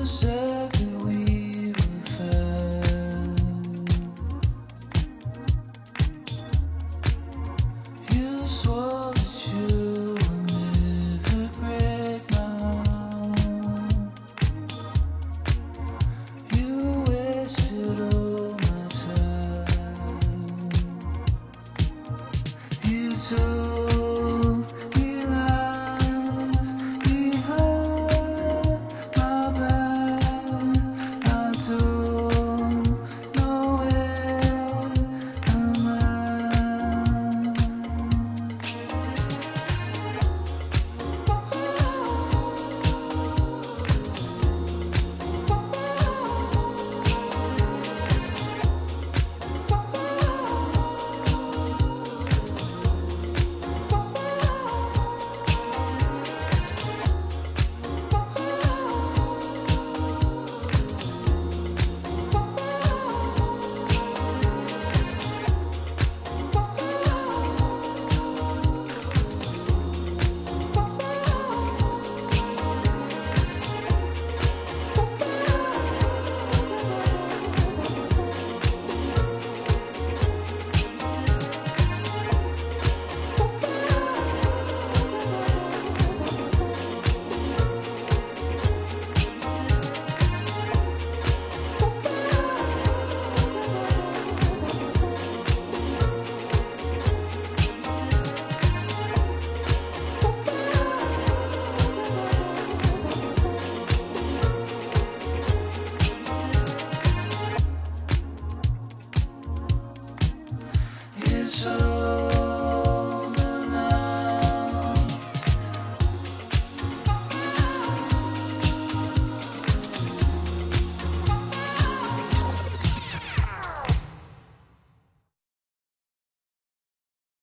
yourself. answer.